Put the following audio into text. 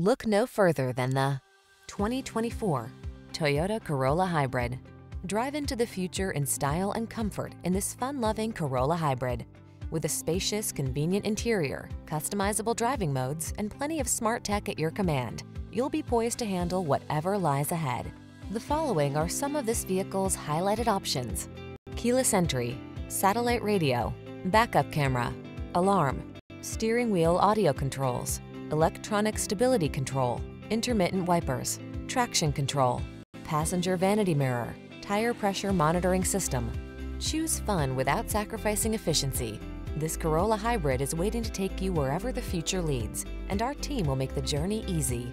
Look no further than the 2024 Toyota Corolla Hybrid. Drive into the future in style and comfort in this fun-loving Corolla Hybrid. With a spacious, convenient interior, customizable driving modes, and plenty of smart tech at your command, you'll be poised to handle whatever lies ahead. The following are some of this vehicle's highlighted options. Keyless entry, satellite radio, backup camera, alarm, steering wheel audio controls, electronic stability control, intermittent wipers, traction control, passenger vanity mirror, tire pressure monitoring system. Choose fun without sacrificing efficiency. This Corolla Hybrid is waiting to take you wherever the future leads, and our team will make the journey easy.